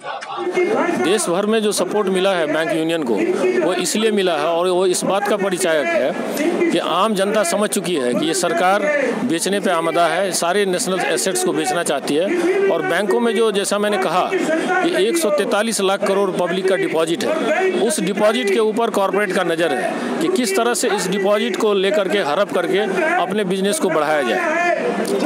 देश भर में जो सपोर्ट मिला है बैंक यूनियन को, वो इसलिए मिला है और वो इस बात का परिचायक है कि आम जनता समझ चुकी है कि ये सरकार बेचने पे आमदा है, सारे नेशनल एसेट्स को बेचना चाहती है और बैंकों में जो जैसा मैंने कहा कि 143 लाख करोड़ पब्लिक का डिपॉजिट है, उस डिपॉजिट के ऊपर कॉरपोरेट का नज़र है कि किस तरह से इस डिपॉजिट को लेकर के हड़प करके अपने बिज़नेस को बढ़ाया जाए।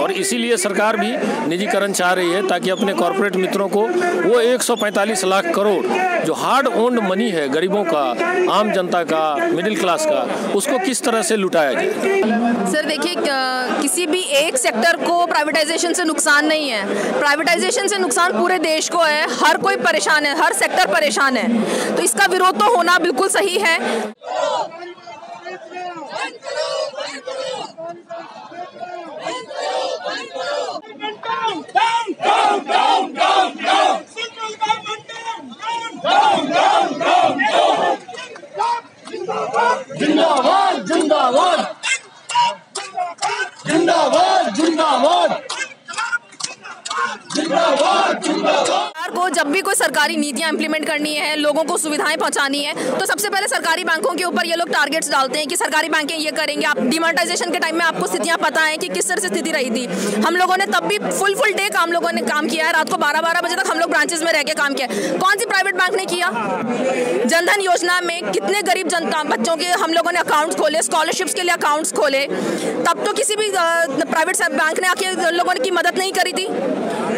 और इसीलिए सरकार भी निजीकरण चाह रही है ताकि अपने कॉरपोरेट मित्रों को वो 145 लाख करोड़ जो हार्ड ओन्ड मनी है गरीबों का आम जनता का मिडिल क्लास का उसको किस तरह से लुटाया जाए? सर देखिए किसी भी एक सेक्टर को प्राइवेटाइजेशन से नुकसान नहीं है। प्राइवेटाइजेशन से नुकसान पूरे देश को है। हर कोई परेशान है हर सेक्टर परेशान है। तो इसका विरोध तो होना बिल्कुल सही है जिंदाबाद जिंदाबाद जिंदाबाद जिंदाबाद जिंदाबाद जिंदाबाद सरकार को जब भी कोई सरकारी नीतियाँ इंप्लीमेंट करनी है, लोगों को सुविधाएँ पहुंचानी है तो सबसे पहले सरकारी बैंकों के ऊपर ये लोग टारगेट्स डालते हैं कि सरकारी बैंकें ये करेंगे। आप डिमोनेटाइजेशन के टाइम में आपको स्थितियाँ पता है कि किस तरह से स्थिति रही थी। हम लोगों ने तब भी फुल फुल डे काम लोगों ने काम किया है। रात को बारह बारह बजे तक हम लोग ब्रांचेज में रह के काम किया कौन सी प्राइवेट बैंक ने किया? जनधन योजना में कितने गरीब जनता बच्चों के हम लोगों ने अकाउंट्स खोले स्कॉलरशिप्स के लिए अकाउंट्स खोले। तब तो किसी भी प्राइवेट बैंक ने आके लोगों की मदद नहीं करी थी।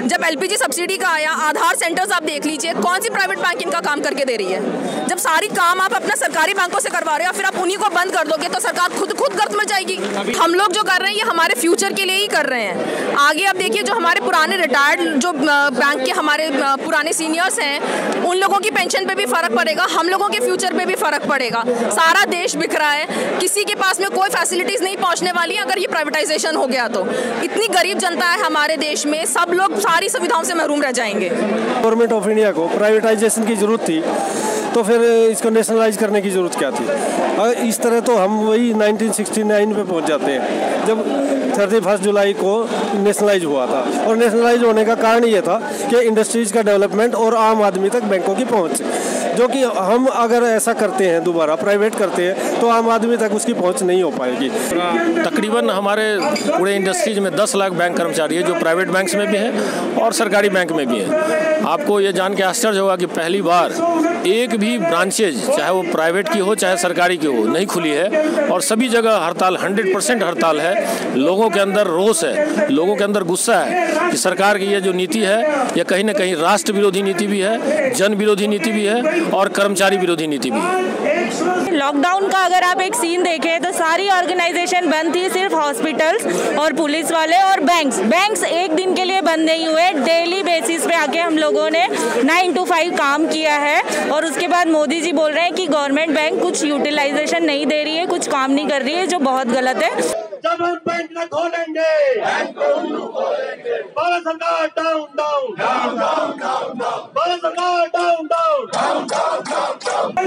जब एलपीजी सब्सिडी का आया, आधार सेंटर्स आप देख लीजिए, कौन सी प्राइवेट बैंक इनका काम करके दे रही है? जब सारी काम आप अपना सरकारी बैंकों से करवा रहे हो, फिर आप उन्हीं को बंद कर दोगे तो सरकार खुद खुद गर्द में जाएगी। हम लोग जो कर रहे हैं, ये हमारे फ्यूचर के लिए ही कर रहे हैं। आगे आप देखिए, जो हमारे पुराने रिटायर्ड जो बैंक के हमारे पुराने सीनियर्स हैं उन लोगों की पेंशन पे भी फ़र्क पड़ेगा, हम लोगों के फ्यूचर पे भी फ़र्क पड़ेगा। सारा देश बिखरा है, किसी के पास में कोई फैसिलिटीज़ नहीं पहुँचने वाली है अगर ये प्राइवेटाइजेशन हो गया तो। इतनी गरीब जनता है हमारे देश में, सब लोग सारी सुविधाओं से महरूम रह जाएँगे। गवर्नमेंट ऑफ़ इंडिया को प्राइवेटाइजेशन की ज़रूरत थी। तो फिर इसको नेशनलाइज करने की ज़रूरत क्या थी? और इस तरह तो हम वही 1969 पे पहुँच जाते हैं, जब थर्टी फ़र्स्ट जुलाई को नेशनलाइज हुआ था। और नेशनलाइज होने का कारण ये था कि इंडस्ट्रीज़ का डेवलपमेंट और आम आदमी तक बैंकों की पहुँच। जो कि हम अगर ऐसा करते हैं, दोबारा प्राइवेट करते हैं तो आम आदमी तक उसकी पहुँच नहीं हो पाएगी। तकरीबन हमारे पूरे इंडस्ट्रीज़ में 10 लाख बैंक कर्मचारी है, जो प्राइवेट बैंक्स में भी हैं और सरकारी बैंक में भी हैं। आपको ये जान के आश्चर्य होगा कि पहली बार एक भी ब्रांचेज चाहे वो प्राइवेट की हो, चाहे सरकारी की हो, नहीं खुली है। और सभी जगह हड़ताल 100 परसेंट हड़ताल है। लोगों के अंदर रोष है, लोगों के अंदर गुस्सा है कि सरकार की ये जो नीति है, ये कहीं ना कहीं राष्ट्र विरोधी नीति भी है, जन विरोधी नीति भी है और कर्मचारी विरोधी नीति भी। है लॉकडाउन का अगर आप एक सीन देखें तो सारी ऑर्गेनाइजेशन बंद थी सिर्फ़ हॉस्पिटल्स और पुलिस वाले और बैंक्स बैंक्स एक दिन के लिए बंद नहीं हुए डेली बेसिस पे आके हम लोगों ने नाइन टू फाइव काम किया है। और उसके बाद मोदी जी बोल रहे हैं कि गवर्नमेंट बैंक कुछ यूटिलाइजेशन नहीं दे रही है कुछ काम नहीं कर रही है जो बहुत गलत है। जब हम बैंक न खोलेंगे भारत सरकार डाउन डाउन भारत सरकार डाउन डाउन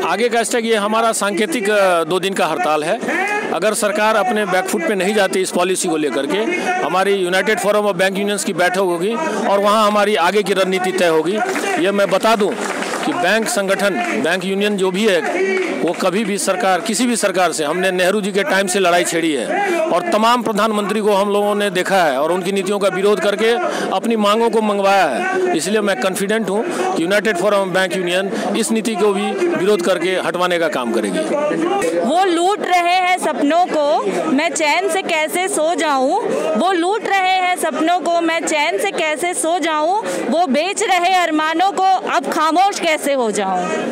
आगे का स्टेक ये हमारा सांकेतिक दो दिन का हड़ताल है। अगर सरकार अपने बैकफुट पे नहीं जाती इस पॉलिसी को लेकर के, हमारी United Forum of Bank Unions की बैठक होगी और वहाँ हमारी आगे की रणनीति तय होगी। ये मैं बता दूँ कि बैंक संगठन, बैंक यूनियन जो भी है, वो कभी भी सरकार, किसी भी सरकार से, हमने नेहरू जी के टाइम से लड़ाई छेड़ी है। और तमाम प्रधानमंत्री को हम लोगों ने देखा है और उनकी नीतियों का विरोध करके अपनी मांगों को मंगवाया है। इसलिए मैं कॉन्फिडेंट हूँ कि यूनाइटेड फोरम बैंक यूनियन इस नीति को भी विरोध करके हटवाने का काम करेगी। वो लूट रहे हैं सपनों को। मैं चैन से कैसे सो जाऊँ? वो लूट रहे सपनों को मैं चैन से कैसे सो जाऊँ वो बेच रहे अरमानों को, अब खामोश कैसे हो जाऊँ